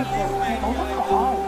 Oh, people, look.